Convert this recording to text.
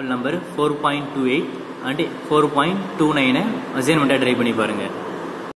example number four point two eight and four point two நைனை அசைன்மெண்ட்டாக try பண்ணி பாருங்கள்